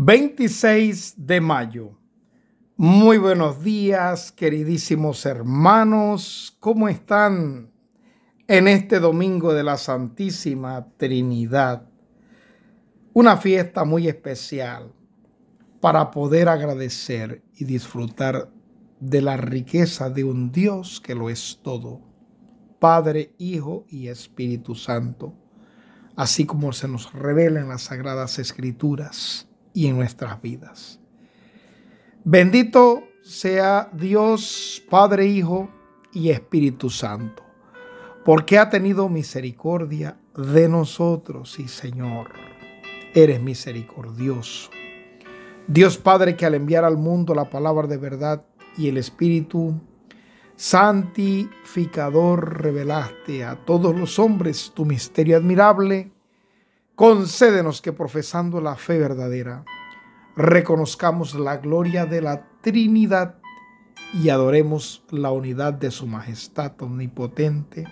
26 de mayo. Muy buenos días, queridísimos hermanos. ¿Cómo están en este domingo de la Santísima Trinidad? Una fiesta muy especial para poder agradecer y disfrutar de la riqueza de un Dios que lo es todo, Padre, Hijo y Espíritu Santo, así como se nos revela en las Sagradas Escrituras y en nuestras vidas. Bendito sea Dios, Padre, Hijo y Espíritu Santo, porque ha tenido misericordia de nosotros y Señor, eres misericordioso. Dios Padre que al enviar al mundo la palabra de verdad y el Espíritu santificador revelaste a todos los hombres tu misterio admirable, concédenos que profesando la fe verdadera, reconozcamos la gloria de la Trinidad y adoremos la unidad de su majestad omnipotente.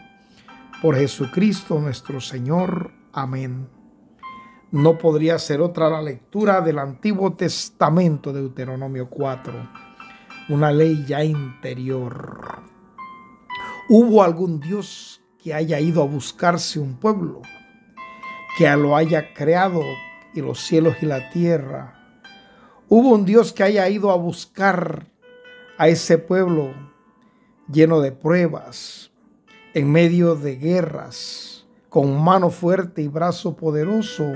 Por Jesucristo nuestro Señor. Amén. No podría ser otra la lectura del Antiguo Testamento, de Deuteronomio 4, una ley ya interior. ¿Hubo algún Dios que haya ido a buscarse un pueblo? Que lo haya creado y los cielos y la tierra. Hubo un Dios que haya ido a buscar a ese pueblo lleno de pruebas, en medio de guerras, con mano fuerte y brazo poderoso.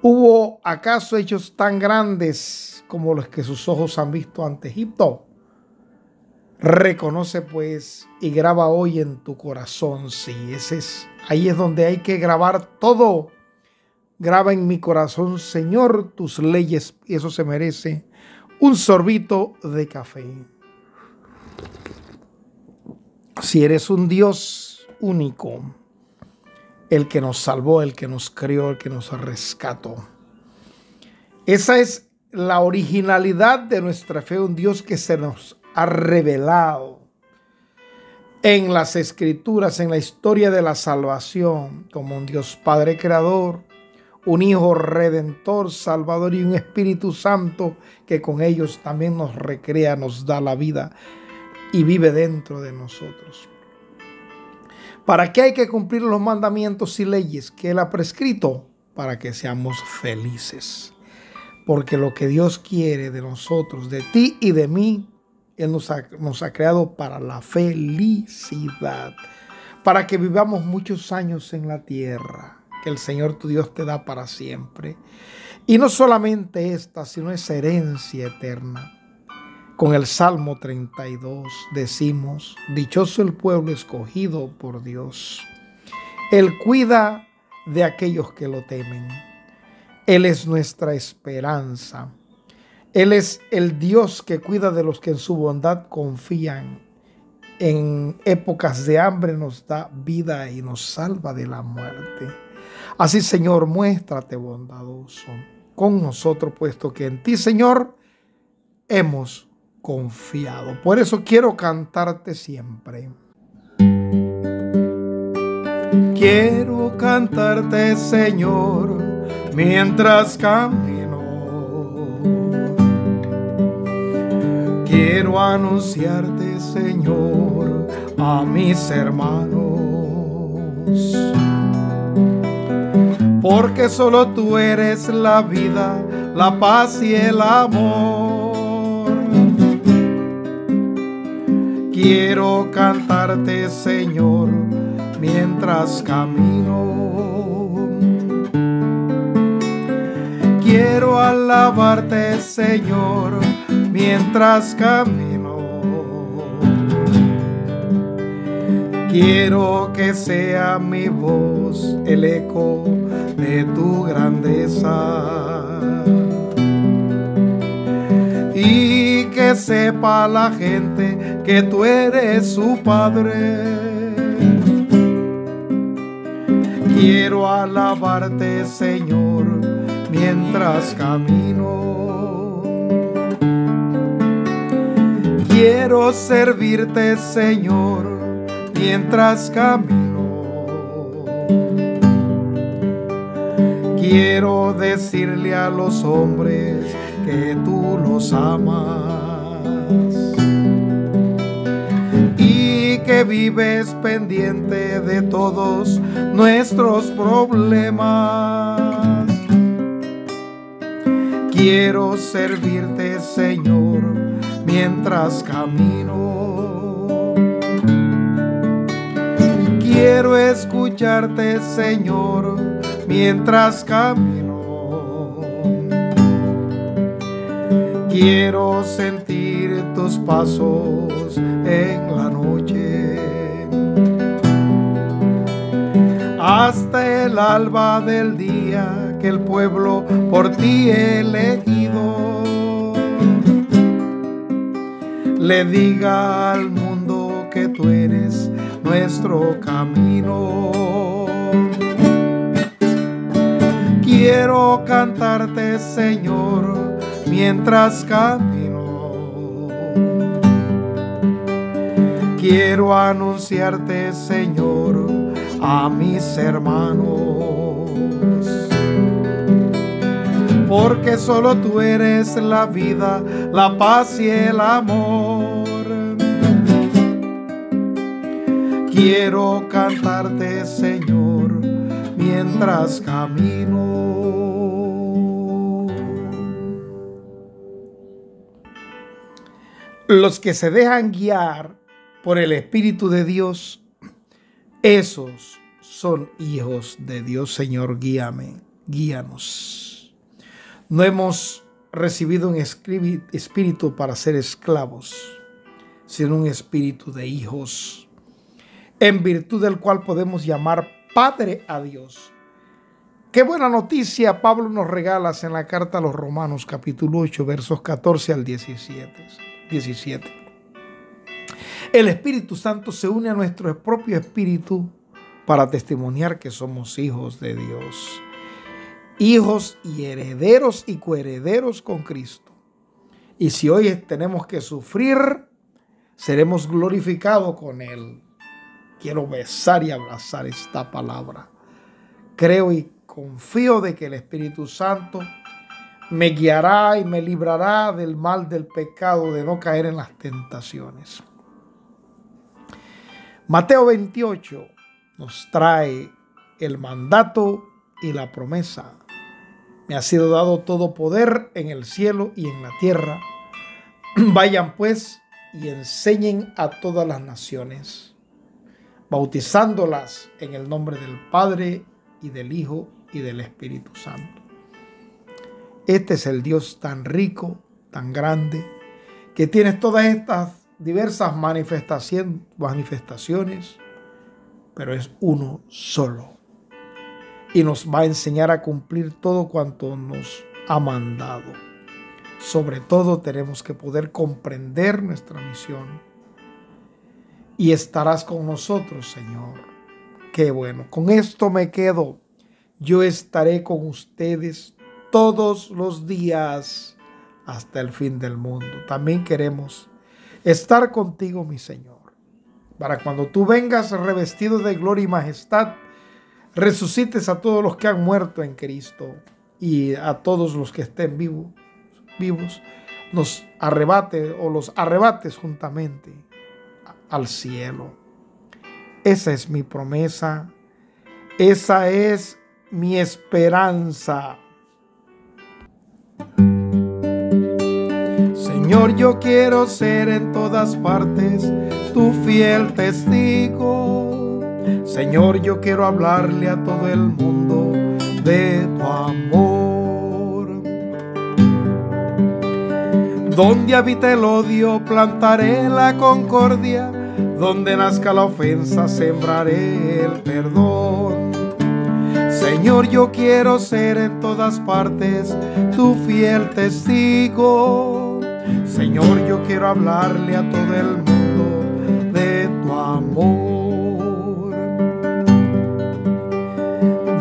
¿Hubo acaso hechos tan grandes como los que sus ojos han visto ante Egipto? Reconoce pues y graba hoy en tu corazón. Sí, ese es, ahí es donde hay que grabar todo. Graba en mi corazón, Señor, tus leyes. Y eso se merece un sorbito de café. Si eres un Dios único, el que nos salvó, el que nos crió, el que nos rescató. Esa es la originalidad de nuestra fe, un Dios que se nos ha revelado en las escrituras, en la historia de la salvación, como un Dios Padre Creador, un Hijo Redentor, Salvador y un Espíritu Santo que con ellos también nos recrea, nos da la vida y vive dentro de nosotros. ¿Para qué hay que cumplir los mandamientos y leyes que Él ha prescrito? Para que seamos felices. Porque lo que Dios quiere de nosotros, de ti y de mí, él nos ha, creado para la felicidad, para que vivamos muchos años en la tierra, que el Señor tu Dios te da para siempre. Y no solamente esta, sino esa herencia eterna. Con el Salmo 32 decimos, dichoso el pueblo escogido por Dios. Él cuida de aquellos que lo temen. Él es nuestra esperanza. Él es el Dios que cuida de los que en su bondad confían. En épocas de hambre nos da vida y nos salva de la muerte. Así, Señor, muéstrate bondadoso con nosotros, puesto que en ti, Señor, hemos confiado. Por eso quiero cantarte siempre. Quiero cantarte, Señor, mientras camino Quiero anunciarte, Señor, a mis hermanos. Porque solo tú eres la vida, la paz y el amor. Quiero cantarte, Señor, mientras camino. Quiero alabarte, Señor mientras camino. Quiero que sea mi voz el eco de tu grandeza. Y que sepa la gente que tú eres su Padre. Quiero alabarte, Señor, mientras camino. Quiero servirte, Señor, mientras camino. Quiero decirle a los hombres que tú los amas y que vives pendiente de todos nuestros problemas. Quiero servirte, Señor, mientras camino. Quiero escucharte, Señor, mientras camino. Quiero sentir tus pasos en la noche. Hasta el alba del día que el pueblo por ti elegido le diga al mundo que tú nuestro camino. Quiero cantarte, Señor, mientras camino. Quiero anunciarte, Señor, a mis hermanos. Porque solo tú eres la vida, la paz y el amor. Quiero cantarte, Señor, mientras camino. Los que se dejan guiar por el Espíritu de Dios, esos son hijos de Dios. Señor, guíame, guíanos. No hemos recibido un espíritu para ser esclavos, sino un espíritu de hijos, en virtud del cual podemos llamar Padre a Dios. Qué buena noticia Pablo nos regala en la carta a los Romanos capítulo 8 versos 14 al 17. 17. El Espíritu Santo se une a nuestro propio espíritu para testimoniar que somos hijos de Dios. Hijos y herederos y coherederos con Cristo. Y si hoy tenemos que sufrir, seremos glorificados con Él. Quiero besar y abrazar esta palabra. Creo y confío de que el Espíritu Santo me guiará y me librará del mal del pecado, de no caer en las tentaciones. Mateo 28 nos trae el mandato y la promesa. Me ha sido dado todo poder en el cielo y en la tierra. Vayan pues y enseñen a todas las naciones bautizándolas en el nombre del Padre y del Hijo y del Espíritu Santo. Este es el Dios tan rico, tan grande, que tiene todas estas diversas manifestaciones, pero es uno solo. Y nos va a enseñar a cumplir todo cuanto nos ha mandado. Sobre todo tenemos que poder comprender nuestra misión y estarás con nosotros, Señor. Qué bueno. Con esto me quedo. Yo estaré con ustedes todos los días hasta el fin del mundo. También queremos estar contigo, mi Señor, para cuando tú vengas revestido de gloria y majestad, resucites a todos los que han muerto en Cristo y a todos los que estén vivos, vivos, nos arrebate o los arrebates juntamente al cielo. Esa es mi promesa. Esa es mi esperanza. Señor, yo quiero ser en todas partes tu fiel testigo. Señor, yo quiero hablarle a todo el mundo de tu amor. Donde habita el odio, plantaré la concordia donde nazca la ofensa, sembraré el perdón. Señor, yo quiero ser en todas partes tu fiel testigo. Señor, yo quiero hablarle a todo el mundo de tu amor.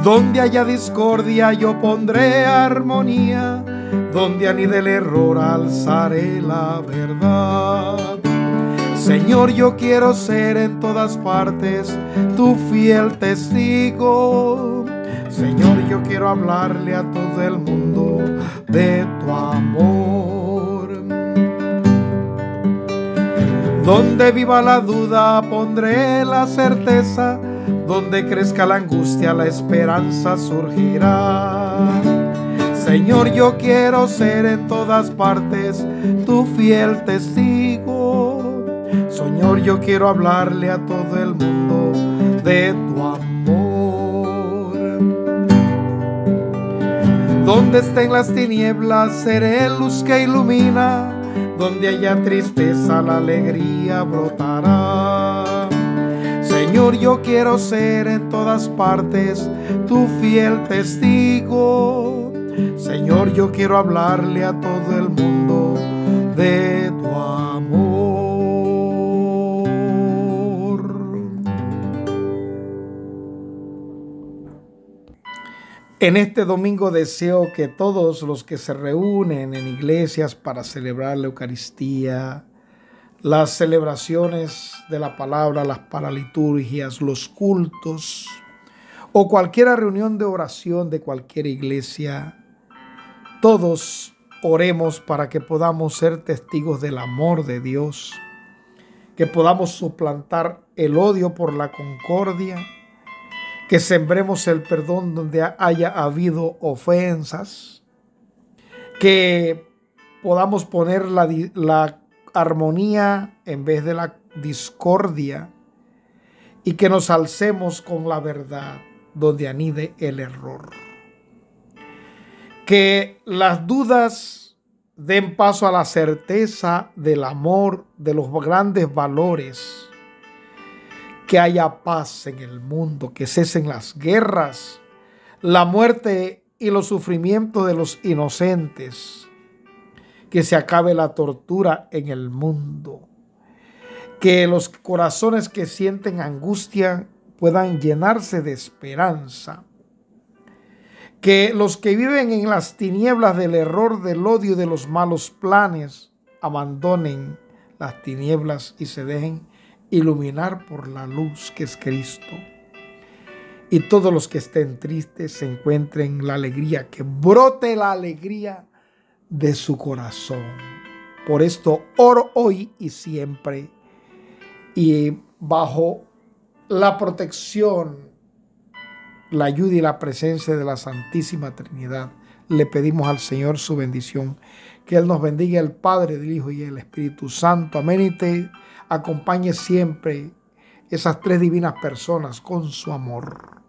Donde haya discordia, yo pondré armonía. Donde anide el error, alzaré la verdad. Señor, yo quiero ser en todas partes tu fiel testigo. Señor, yo quiero hablarle a todo el mundo de tu amor. Donde viva la duda pondré la certeza, donde crezca la angustia la esperanza surgirá. Señor, yo quiero ser en todas partes tu fiel testigo. Señor, yo quiero hablarle a todo el mundo de tu amor. Donde estén las tinieblas, seré luz que ilumina donde haya tristeza, la alegría brotará. Señor, yo quiero ser en todas partes tu fiel testigo. Señor, yo quiero hablarle a todo el mundo de tu amor. En este domingo deseo que todos los que se reúnen en iglesias para celebrar la Eucaristía, las celebraciones de la palabra, las paraliturgias, los cultos o cualquier reunión de oración de cualquier iglesia, todos oremos para que podamos ser testigos del amor de Dios, que podamos suplantar el odio por la concordia, que sembremos el perdón donde haya habido ofensas, que podamos poner la, la armonía en vez de la discordia y que nos alcemos con la verdad donde anide el error. Que las dudas den paso a la certeza del amor, de los grandes valores que haya paz en el mundo, que cesen las guerras, la muerte y los sufrimientos de los inocentes, que se acabe la tortura en el mundo, que los corazones que sienten angustia puedan llenarse de esperanza, que los que viven en las tinieblas del error, del odio, de los malos planes, abandonen las tinieblas y se dejen iluminar por la luz que es Cristo. Y todos los que estén tristes se encuentren la alegría, que brote la alegría de su corazón. Por esto oro hoy y siempre y bajo la protección, la ayuda y la presencia de la Santísima Trinidad, le pedimos al Señor su bendición. Que Él nos bendiga, el Padre, el Hijo y el Espíritu Santo. Amén. Y te acompañe siempre esas tres divinas personas con su amor.